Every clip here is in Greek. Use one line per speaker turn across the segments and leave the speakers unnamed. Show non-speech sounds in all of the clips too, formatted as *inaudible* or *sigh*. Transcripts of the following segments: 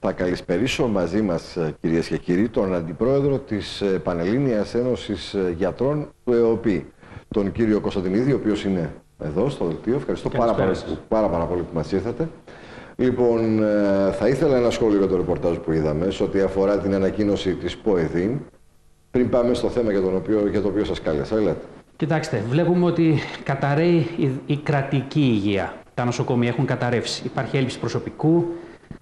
Θα καλησπερίσω μαζί μας, ε, κυρίες και κύριοι, τον Αντιπρόεδρο της ε, Πανελλήνιας Ένωσης ε, Γιατρών του ΕΟΠΗ, τον κύριο Κωνσταντινίδη, ο οποίος είναι εδώ στο δελτίο. Ευχαριστώ πάρα, πάρα, πάρα, πάρα πολύ που μας ήρθατε. Λοιπόν, θα ήθελα ένα σχόλιο για το ρεπορτάζ που είδαμε, σε ό,τι αφορά την ανακοίνωση της ΠΟΕΔΗΝ, πριν πάμε στο θέμα για, τον οποίο, για το οποίο σας κάλεσα. Ελάτε.
Κοιτάξτε, βλέπουμε ότι καταραίει η, η κρατική υγεία. Τα νοσοκομεία έχουν καταρρεύσει. Υπάρχει έλλειψη προσωπικού,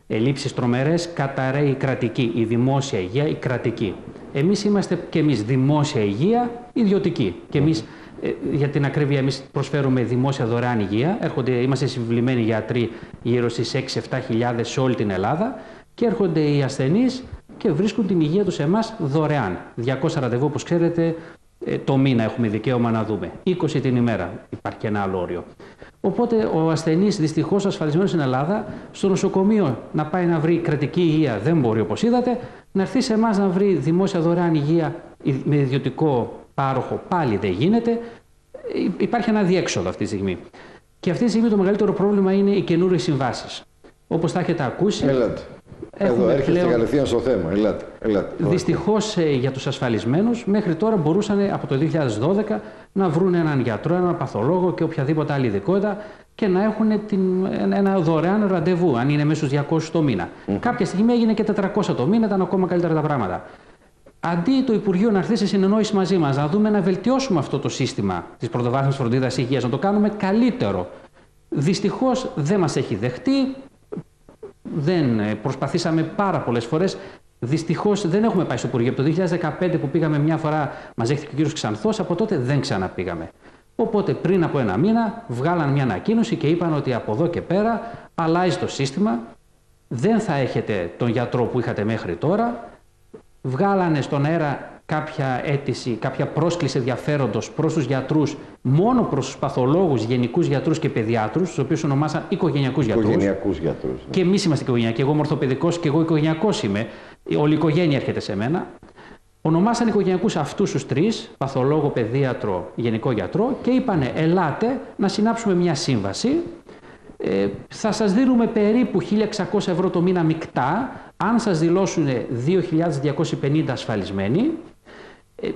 ελλείψεις τρομερές, καταραίει η κρατική, η δημόσια υγεία, η κρατική. Εμείς είμαστε και εμείς δημόσια υγεία, ιδιωτική. Και εμείς, ε, για την ακρίβεια, εμείς προσφέρουμε δημόσια δωρεάν υγεία. Έρχονται, είμαστε συμβουλημένοι γιατροί γύρω στις 6-7 χιλιάδες σε όλη την Ελλάδα και έρχονται οι ασθενείς και βρίσκουν την υγεία τους σε εμάς δωρεάν. 200 ραντεβού, όπως ξέρετε, ε, το μήνα έχουμε δικαίωμα να δούμε. 20 την ημέρα υπάρχει και ένα άλλο όριο. Οπότε ο ασθενής, δυστυχώς ασφαλισμένος στην Ελλάδα, στο νοσοκομείο να πάει να βρει κρατική υγεία δεν μπορεί όπως είδατε, να έρθει σε εμάς να βρει δημόσια δωρεάν υγεία με ιδιωτικό πάροχο πάλι δεν γίνεται. Ε, υπάρχει ένα διέξοδο αυτή τη στιγμή. Και αυτή τη στιγμή το μεγαλύτερο πρόβλημα είναι οι καινούριες συμβάσεις. Όπως θα έχετε ακούσει.
Έλατε. Εδώ έρχεστε πλέον... κατευθείαν στο θέμα. Ελάτε. Ελάτε.
Δυστυχώς ε, για τους ασφαλισμένους, μέχρι τώρα μπορούσαν από το 2012 να βρουν έναν γιατρό, έναν παθολόγο και οποιαδήποτε άλλη ειδικότητα και να έχουν την, ένα δωρεάν ραντεβού, αν είναι μέσα στου 200 το μήνα. Κάποια στιγμή έγινε και 400 το μήνα, ήταν ακόμα καλύτερα τα πράγματα. Αντί το Υπουργείο να έρθει σε συνεννόηση μαζί μας, να δούμε να βελτιώσουμε αυτό το σύστημα της πρωτοβάθμιας φροντίδας υγείας, να το κάνουμε καλύτερο. Δυστυχώς δεν μας έχει δεχτεί, δεν ε, προσπαθήσαμε πάρα πολλές φορές. Δυστυχώς δεν έχουμε πάει στο Υπουργείο. Από το 2015 που πήγαμε μια φορά, μαζέχθηκε ο κύριος Ξανθός, από τότε δεν ξαναπήγαμε. Οπότε πριν από ένα μήνα βγάλαν μια ανακοίνωση και είπαν ότι από εδώ και πέρα αλλάζει το σύστημα. Δεν θα έχετε τον γιατρό που είχατε μέχρι τώρα. Βγάλανε στον αέρα κάποια αίτηση, κάποια πρόσκληση ενδιαφέροντος προς τους γιατρούς, μόνο προς τους παθολόγους, γενικούς γιατρούς και παιδιάτρους, τους οποίους ονομάσαν οικογενειακούς γιατρούς.
Οικογενειακούς γιατρούς. Ναι.
Και εμείς είμαστε οικογενειακοί. Εγώ είμαι ορθοπαιδικός και εγώ οικογενειακός είμαι. Όλη η οικογένεια έρχεται σε μένα. Ονομάσαν οικογενειακούς αυτούς τους τρεις, παθολόγο, παιδίατρο, γενικό γιατρό, και είπαν: Ελάτε να συνάψουμε μια σύμβαση. Ε, θα σας δίνουμε περίπου 1.600 ευρώ το μήνα μεικτά, αν σας δηλώσουν 2.250 ασφαλισμένοι ε,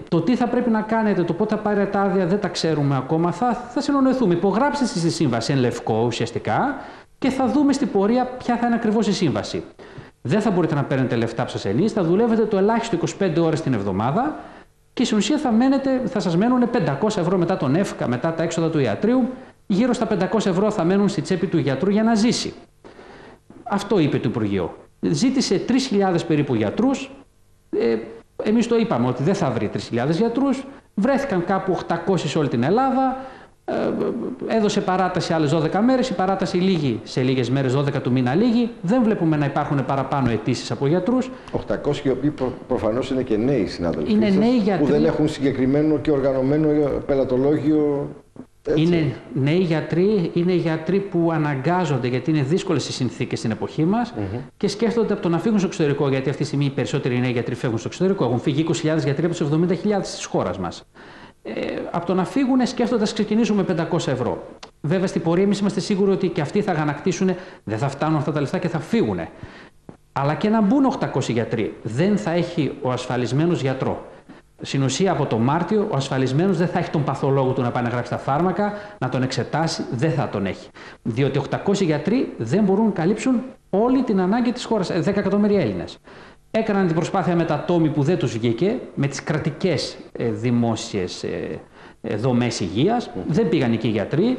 το τι θα πρέπει να κάνετε, το πότε θα πάρετε άδεια δεν τα ξέρουμε ακόμα. Θα, θα συνονοηθούμε. Υπογράψτε στη σύμβαση εν λευκό ουσιαστικά και θα δούμε στην πορεία ποια θα είναι ακριβώς η σύμβαση. Δεν θα μπορείτε να παίρνετε λεφτά από σα θα δουλεύετε το ελάχιστο 25 ώρες την εβδομάδα και στην ουσία θα, μένετε, θα σας μένουν 500 ευρώ μετά τον ΕΦΚΑ, μετά τα έξοδα του ιατρίου, γύρω στα 500 ευρώ θα μένουν στη τσέπη του γιατρού για να ζήσει. Αυτό είπε το Υπουργείο. Ζήτησε 3.000 περίπου γιατρούς. Ε, εμείς το είπαμε ότι δεν θα βρει 3.000 γιατρούς, βρέθηκαν κάπου 800 σε όλη την Ελλάδα, ε, έδωσε παράταση άλλες 12 μέρες, η παράταση λίγη σε λίγες μέρες, 12 του μήνα λίγη. Δεν βλέπουμε να υπάρχουν παραπάνω αιτήσεις από γιατρούς.
800 οι οποίοι προ, προφανώς είναι και νέοι συνάδελφοι
είναι νέοι γιατροί.
που δεν έχουν συγκεκριμένο και οργανωμένο πελατολόγιο
είναι νέοι γιατροί, είναι γιατροί που αναγκάζονται γιατί είναι δύσκολες οι συνθήκες στην εποχή μας και σκέφτονται από το να φύγουν στο εξωτερικό. Γιατί αυτή τη στιγμή οι περισσότεροι νέοι γιατροί φεύγουν στο εξωτερικό. Έχουν φύγει 20.000 γιατροί από του 70.000 της χώρας μας. Ε, από το να φύγουν σκέφτονται να ξεκινήσουμε 500 ευρώ. Βέβαια στην πορεία εμείς είμαστε σίγουροι ότι και αυτοί θα αγανακτήσουν, δεν θα φτάνουν αυτά τα λεφτά και θα φύγουν. Αλλά και να μπουν 800 γιατροί, δεν θα έχει ο ασφαλισμένος γιατρό. Στην ουσία από το Μάρτιο ο ασφαλισμένος δεν θα έχει τον παθολόγο του να πάει να γράψει τα φάρμακα, να τον εξετάσει, δεν θα τον έχει. Διότι 800 γιατροί δεν μπορούν να καλύψουν όλη την ανάγκη της χώρας, 10 ε, εκατομμύρια Έλληνες. Έκαναν την προσπάθεια με τα τόμοι που δεν τους βγήκε, με τις κρατικές ε, δημόσιες ε, ε δομές υγείας, δεν πήγαν εκεί οι γιατροί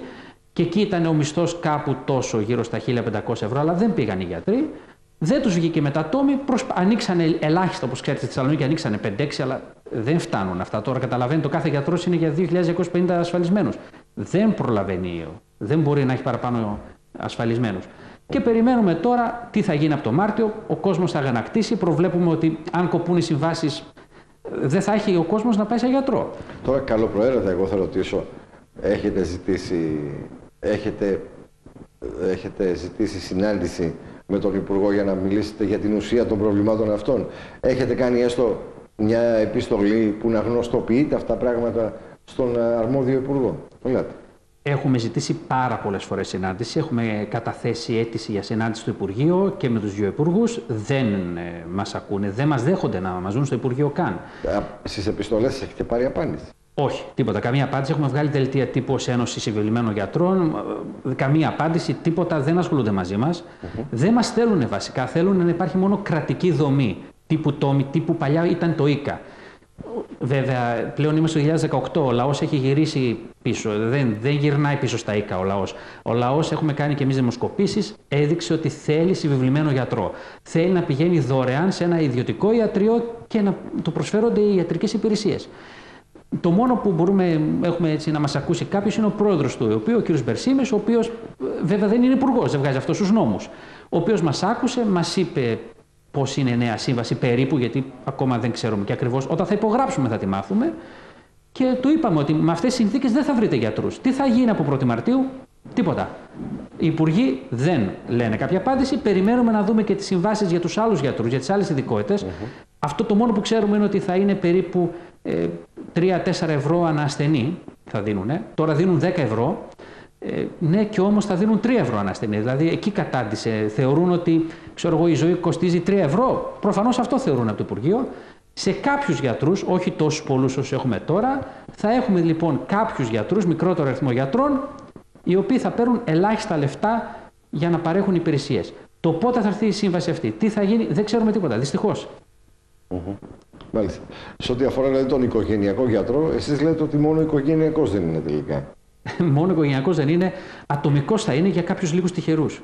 και εκεί ήταν ο μισθός κάπου τόσο γύρω στα 1500 ευρώ, αλλά δεν πήγαν οι γιατροί. Δεν τους βγήκε μετατόμη, προσπα... ανοίξανε ελάχιστα, όπως ξέρετε, στη Θεσσαλονίκη ανοίξανε 5-6, αλλά δεν φτάνουν αυτά. Τώρα καταλαβαίνετε, το κάθε γιατρός είναι για 2.250 ασφαλισμένους. Δεν προλαβαίνει, δεν μπορεί να έχει παραπάνω ασφαλισμένους. Και περιμένουμε τώρα τι θα γίνει από το Μάρτιο. Ο κόσμος θα αγανακτήσει. Προβλέπουμε ότι αν κοπούν οι συμβάσεις, δεν θα έχει ο κόσμος να πάει σε γιατρό.
Τώρα, καλό προαίρετα, εγώ θα ρωτήσω, έχετε ζητήσει, έχετε, έχετε ζητήσει συνάντηση με τον Υπουργό για να μιλήσετε για την ουσία των προβλημάτων αυτών; Έχετε κάνει έστω μια επιστολή που να γνωστοποιείτε αυτά τα πράγματα στον αρμόδιο Υπουργό. Ελάτε.
Έχουμε ζητήσει πάρα πολλές φορές συνάντηση. Έχουμε καταθέσει αίτηση για συνάντηση στο Υπουργείο και με τους δύο υπουργού. Δεν ε, μας ακούνε, δεν μας δέχονται να μας δουν στο Υπουργείο καν.
Στις επιστολές έχετε πάρει απάντηση;
Όχι, τίποτα. Καμία απάντηση. Έχουμε βγάλει δελτία τύπου ως Ένωση Συμβελημένων Γιατρών. Ε, καμία απάντηση, τίποτα. Δεν ασχολούνται μαζί μας. Mm-hmm. Δεν μας θέλουν βασικά. Θέλουν να υπάρχει μόνο κρατική δομή. Τύπου τόμη, τύπου παλιά ήταν το ΙΚΑ. Βέβαια, πλέον είμαστε το 2018. Ο λαός έχει γυρίσει πίσω. Δεν, δεν γυρνάει πίσω στα ΙΚΑ ο λαός. Ο λαός, έχουμε κάνει και εμείς δημοσκοπήσεις, έδειξε ότι θέλει συμβεβλημένο γιατρό. Θέλει να πηγαίνει δωρεάν σε ένα ιδιωτικό ιατρείο και να του προσφέρονται οι ιατρικές υπηρεσίες. Το μόνο που μπορούμε έχουμε έτσι, να μας ακούσει κάποιος είναι ο πρόεδρος του ΕΟΠΗ, ο κ. Μπερσίμες, ο οποίος βέβαια δεν είναι υπουργός, δεν βγάζει αυτό τους νόμους. Ο οποίος μας άκουσε, μας είπε πώς είναι η νέα σύμβαση περίπου, γιατί ακόμα δεν ξέρουμε και ακριβώς. Όταν θα υπογράψουμε θα τη μάθουμε. Και του είπαμε ότι με αυτές τις συνθήκες δεν θα βρείτε γιατρούς. Τι θα γίνει από 1η Μαρτίου, τίποτα. Οι υπουργοί δεν λένε κάποια απάντηση. Περιμένουμε να δούμε και τις συμβάσεις για τους άλλους γιατρούς, για τις άλλες ειδικότητες. Αυτό το μόνο που ξέρουμε είναι ότι θα είναι περίπου ε, 3-4 ευρώ ανά ασθενή. Θα δίνουν. Τώρα δίνουν 10 ευρώ. Ε, ναι, και όμως θα δίνουν 3 ευρώ ανά ασθενή. Δηλαδή εκεί κατάντησε. Θεωρούν ότι ξέρω εγώ, η ζωή κοστίζει 3 ευρώ. Προφανώς αυτό θεωρούν από το Υπουργείο. Σε κάποιους γιατρούς, όχι τόσους πολλούς όσο έχουμε τώρα, θα έχουμε λοιπόν κάποιους γιατρούς, μικρότερο αριθμό γιατρών, οι οποίοι θα παίρνουν ελάχιστα λεφτά για να παρέχουν υπηρεσίες. Το πότε θα έρθει η σύμβαση αυτή, τι θα γίνει, δεν ξέρουμε τίποτα. Δυστυχώς.
Μάλιστα. Σε ό,τι αφορά δηλαδή, τον οικογενειακό γιατρό, εσείς λέτε ότι μόνο οικογενειακός δεν είναι τελικά. *laughs*
μόνο οικογενειακός δεν είναι, ατομικός θα είναι για κάποιους λίγους τυχερούς.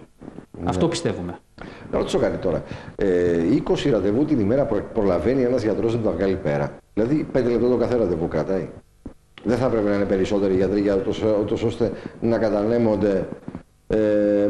Ναι. Αυτό πιστεύουμε.
Να ρωτήσω κάτι τώρα. Ε, 20 ραντεβού την ημέρα προλαβαίνει ένας γιατρός να τα βγάλει πέρα. Δηλαδή 5 λεπτά το κάθε ραντεβού κρατάει. Δεν θα έπρεπε να είναι περισσότεροι γιατροί για το, ώστε να κατανέμονται ε,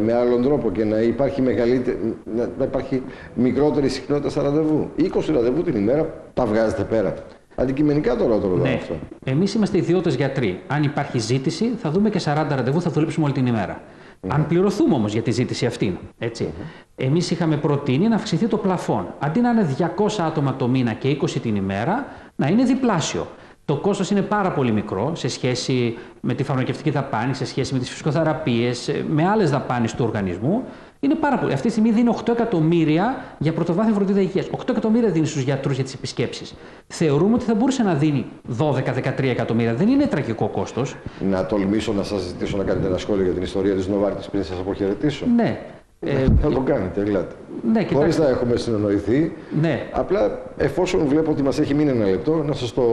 με άλλον τρόπο και να υπάρχει, μεγαλύτερη, να υπάρχει μικρότερη συχνότητα στα ραντεβού. 20 ραντεβού την ημέρα τα βγάζετε πέρα. Αντικειμενικά τώρα το ρωτάω ναι. αυτό.
Εμείς είμαστε ιδιώτες γιατροί. Αν υπάρχει ζήτηση, θα δούμε και 40 ραντεβού, θα δουλέψουμε όλη την ημέρα. Mm. Αν πληρωθούμε όμως για τη ζήτηση αυτή. Έτσι. Mm. Εμείς είχαμε προτείνει να αυξηθεί το πλαφόν. Αντί να είναι 200 άτομα το μήνα και 20 την ημέρα, να είναι διπλάσιο. Το κόστος είναι πάρα πολύ μικρό σε σχέση με τη φαρμακευτική δαπάνη, σε σχέση με τις φυσικοθεραπείες, με άλλες δαπάνες του οργανισμού. Είναι πάρα πολύ. Αυτή τη στιγμή δίνει 8 εκατομμύρια για πρωτοβάθμια φροντίδα υγείας. 8 εκατομμύρια δίνει στους γιατρούς για τις επισκέψεις. Θεωρούμε ότι θα μπορούσε να δίνει 12-13 εκατομμύρια. Δεν είναι τραγικό κόστος.
Να τολμήσω να σας ζητήσω να κάνετε ένα σχόλιο για την ιστορία της Νοβάρτης πριν σας αποχαιρετήσω.
Ναι.
Ε, θα το κάνετε, γλάτε. Ναι, Χωρίς να έχουμε συνεννοηθεί.
Ναι.
Απλά εφόσον βλέπω ότι μας έχει μείνει ένα λεπτό, να σας το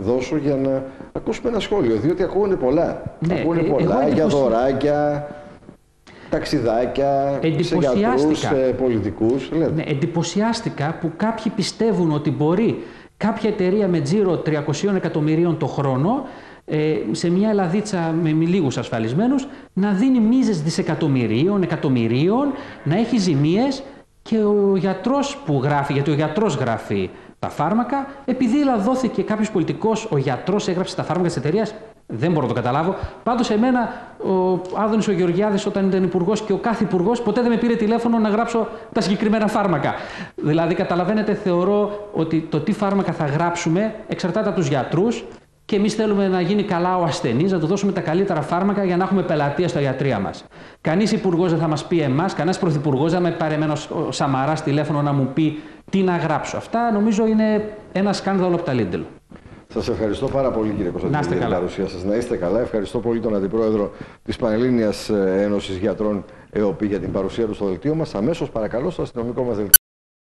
δώσω για να ακούσουμε ένα σχόλιο. Διότι ακούγονται πολλά. Ναι, ακούγονται ε, πολλά για δωράκια, ταξιδάκια, σε γιατρούς, σε πολιτικούς.
Ναι, εντυπωσιάστηκα που κάποιοι πιστεύουν ότι μπορεί κάποια εταιρεία με τζίρο 300 εκατομμυρίων το χρόνο ε, σε μια ελαδίτσα με λίγους ασφαλισμένους να δίνει μίζες δισεκατομμυρίων, εκατομμυρίων, να έχει ζημίες και ο γιατρός που γράφει, γιατί ο γιατρός γράφει τα φάρμακα, επειδή δόθηκε κάποιος πολιτικός, ο γιατρός έγραψε τα φάρμακα της εταιρείας, δεν μπορώ να το καταλάβω. Πάντως, εμένα ο Άδωνης ο Γεωργιάδης, όταν ήταν υπουργός και ο κάθε υπουργός, ποτέ δεν με πήρε τηλέφωνο να γράψω τα συγκεκριμένα φάρμακα. Δηλαδή, καταλαβαίνετε, θεωρώ ότι το τι φάρμακα θα γράψουμε εξαρτάται από τους γιατρούς και εμείς θέλουμε να γίνει καλά ο ασθενής, να του δώσουμε τα καλύτερα φάρμακα για να έχουμε πελατεία στα γιατρία μας. Κανείς υπουργός δεν θα μας πει εμάς, κανένας πρωθυπουργός δεν με πάρει εμένα ο Σαμαράς τηλέφωνο να μου πει τι να γράψω. Αυτά νομίζω είναι ένα σκάνδαλο από τα Lidl.
Σας ευχαριστώ πάρα πολύ κύριε Κωνσταντίνο για την παρουσία σας. Να είστε καλά. Ευχαριστώ πολύ τον Αντιπρόεδρο της Πανελλήνιας Ένωσης Γιατρών ΕΟΠΗ για την παρουσία του στο δελτίο μας. Αμέσως παρακαλώ στο αστυνομικό μας δελτίο.